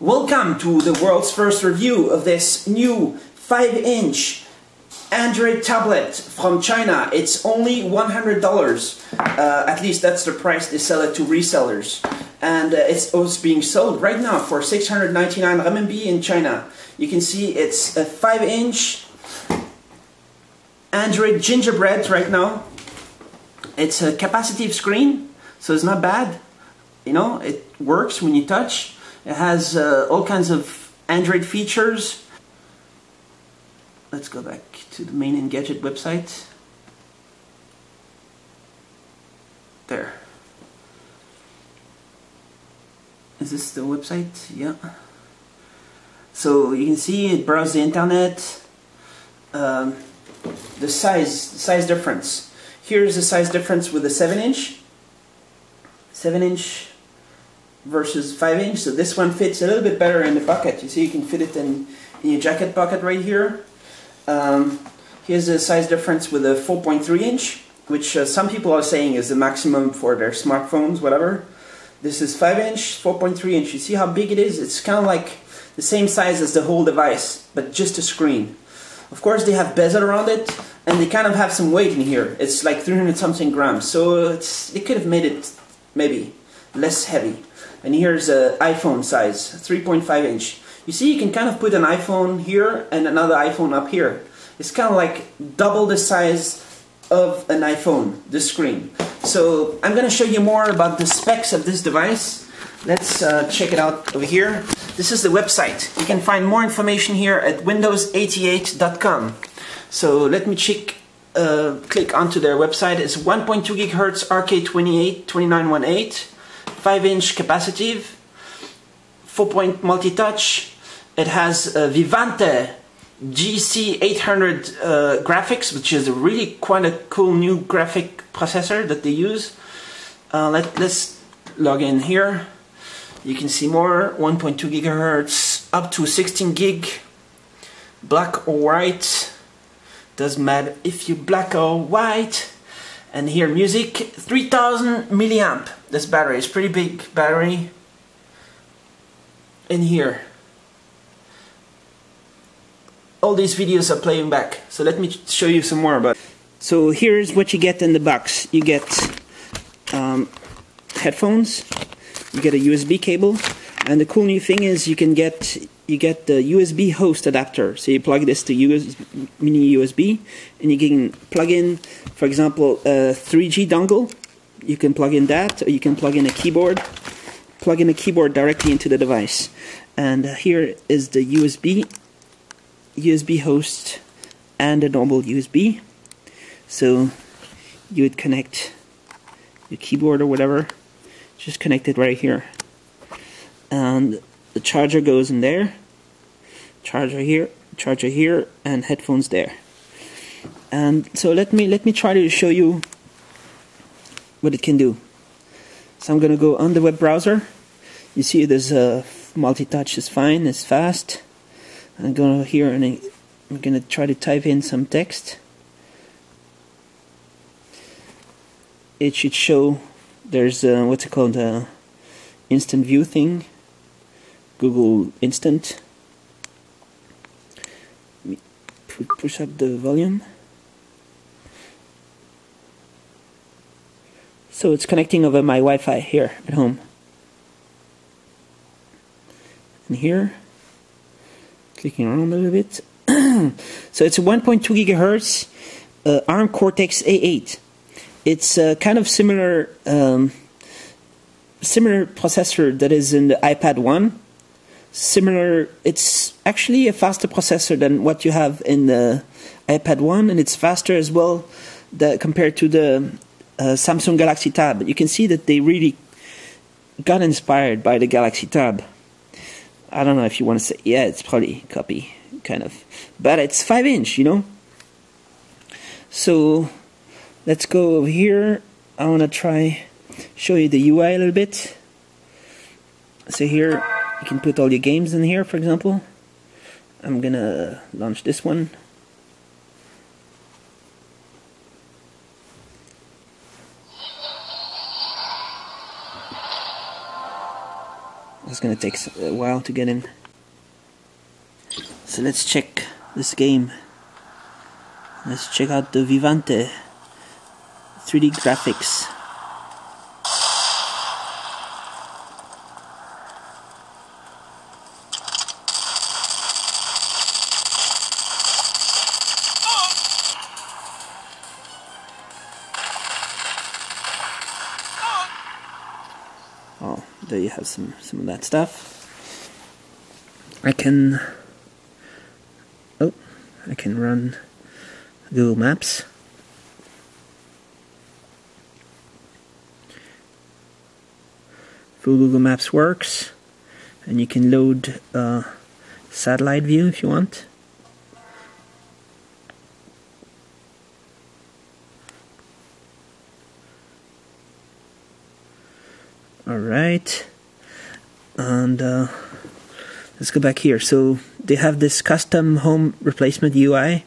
Welcome to the world's first review of this new 5-inch Android tablet from China. It's only $100. Uh, at least that's the price they sell it to resellers. And uh, it's, it's being sold right now for 699 RMB in China. You can see it's a 5-inch Android gingerbread right now. It's a capacitive screen, so it's not bad. You know, it works when you touch. It has uh, all kinds of Android features. Let's go back to the main Engadget website. There. Is this the website? Yeah. So you can see it browses the internet. Um, the size, the size difference. Here's the size difference with the 7 inch. 7 inch versus 5 inch. So this one fits a little bit better in the pocket. You see you can fit it in, in your jacket pocket right here. Um, here's the size difference with a 4.3 inch, which uh, some people are saying is the maximum for their smartphones, whatever. This is 5 inch, 4.3 inch. You see how big it is? It's kind of like the same size as the whole device, but just a screen. Of course, they have bezel around it, and they kind of have some weight in here. It's like 300 something grams, so they could have made it maybe less heavy. And here's an iPhone size, 3.5 inch. You see, you can kind of put an iPhone here and another iPhone up here. It's kind of like double the size of an iPhone, the screen. So I'm going to show you more about the specs of this device. Let's uh, check it out over here. This is the website. You can find more information here at windows88.com. So let me check, uh, click onto their website. It's 1.2 gigahertz RK28 2918, 5 inch capacitive, 4 point multi touch. It has Vivante GC800 uh, graphics, which is a really quite a cool new graphic processor that they use. Uh, let, let's log in here. You can see more 1.2 gigahertz up to 16 gig, black or white. Doesn't matter if you black or white. And here music 3000 milliamp. This battery is pretty big battery. In here all these videos are playing back. So let me show you some more about. So here's what you get in the box. You get um, headphones, you get a USB cable, and the cool new thing is you can get you get the USB host adapter. So you plug this to US, mini USB, and you can plug in, for example, a 3G dongle. You can plug in that, or you can plug in a keyboard. Plug in a keyboard directly into the device. And uh, here is the USB USB host and a normal USB. So you would connect your keyboard or whatever, just connect it right here. And the charger goes in there, charger here, charger here, and headphones there. And so let me let me try to show you what it can do. So I'm gonna go on the web browser. You see there's a multi-touch is fine, it's fast. I'm going to here and I'm going to try to type in some text. It should show there's what's it called a instant view thing. Google Instant. Push up the volume. So it's connecting over my Wi-Fi here at home. And here clicking around a little bit. so it's a 1.2 gigahertz uh, ARM Cortex A8. It's a kind of similar um, similar processor that is in the iPad 1. Similar, it's actually a faster processor than what you have in the iPad 1, and it's faster as well the, compared to the uh, Uh, Samsung Galaxy Tab. You can see that they really got inspired by the Galaxy Tab. I don't know if you want to say, yeah, it's probably copy, kind of. But it's 5 inch, you know? So, let's go over here. I want to try, show you the UI a little bit. So here, you can put all your games in here, for example. I'm gonna launch this one. It's gonna take a while to get in. So let's check this game. Let's check out the Vivante 3D graphics. There you have some some of that stuff. I can oh I can run Google Maps. Full Google Maps works, and you can load uh, satellite view if you want. Alright, and uh, let's go back here. So they have this custom home replacement UI,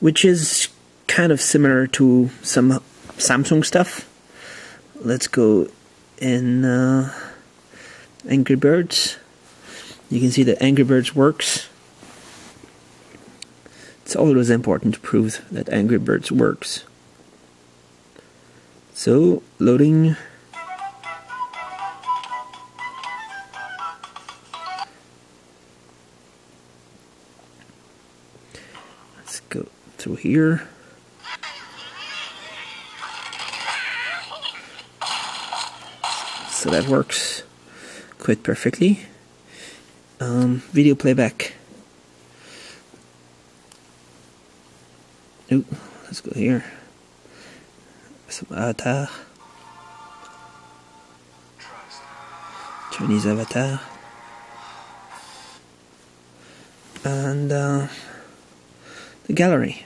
which is kind of similar to some Samsung stuff. Let's go in uh, Angry Birds. You can see that Angry Birds works. It's always important to prove that Angry Birds works. So, loading go through here. So that works quite perfectly. Um, video playback. Ooh, let's go here. Some avatar. Chinese avatar. And uh, the gallery.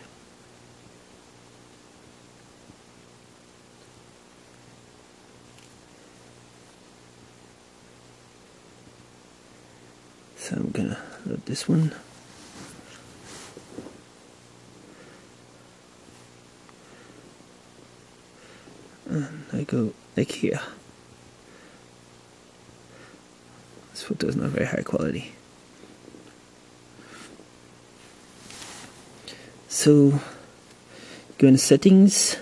So I'm gonna load this one. And I go like here. This photo is not very high quality. So go into settings.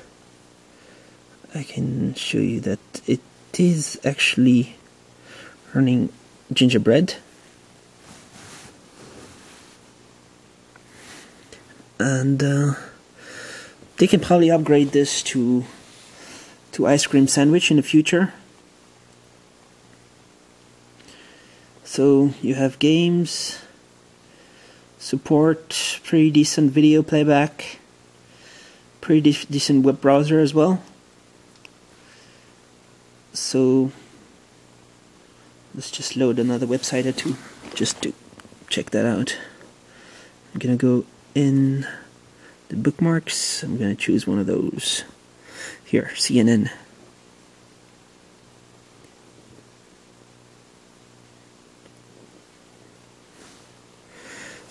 I can show you that it is actually running gingerbread. And uh, they can probably upgrade this to to ice cream sandwich in the future. So you have games support pretty decent video playback pretty de decent web browser as well. So let's just load another website or two just to check that out. I'm gonna go in the bookmarks. I'm gonna choose one of those. Here CNN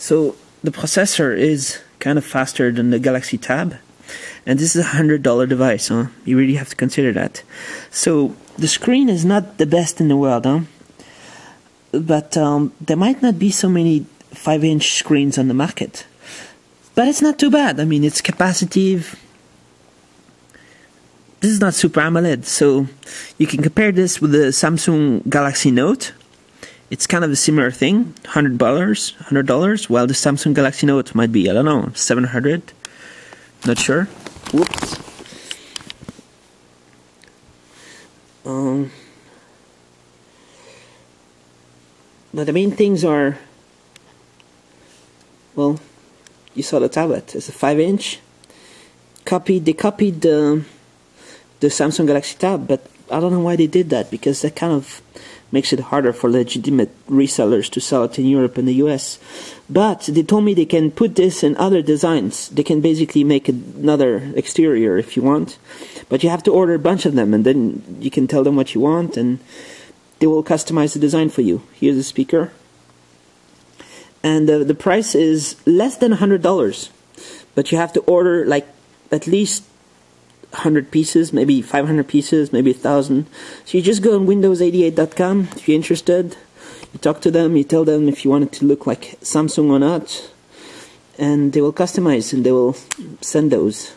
So the processor is kind of faster than the Galaxy Tab, and this is a hundred dollar device. Huh? You really have to consider that. So the screen is not the best in the world, huh? But um, there might not be so many five inch screens on the market, but it's not too bad. I mean, it's capacitive. This is not Super AMOLED, so you can compare this with the Samsung Galaxy Note it's kind of a similar thing $100 $100 while the Samsung Galaxy Note might be I don't know 700 not sure. Whoops. Um, but the main things are well you saw the tablet. It's a 5 inch. Copied they copied the the Samsung Galaxy Tab but I don't know why they did that because that kind of makes it harder for legitimate resellers to sell it in Europe and the US. But they told me they can put this in other designs. They can basically make another exterior if you want. But you have to order a bunch of them and then you can tell them what you want and they will customize the design for you. Here's a speaker. And the price is less than $100. But you have to order like at least 100 pieces, maybe 500 pieces, maybe 1,000. So you just go on windows88.com if you're interested. You talk to them, you tell them if you want it to look like Samsung or not, and they will customize and they will send those.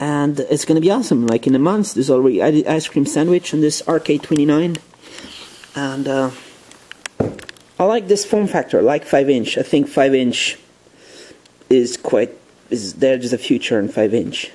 And it's going to be awesome. Like in a month, there's already ice cream sandwich on this RK29. And uh, I like this form factor, like 5 inch. I think 5 inch is quite, is there's a future in 5 inch.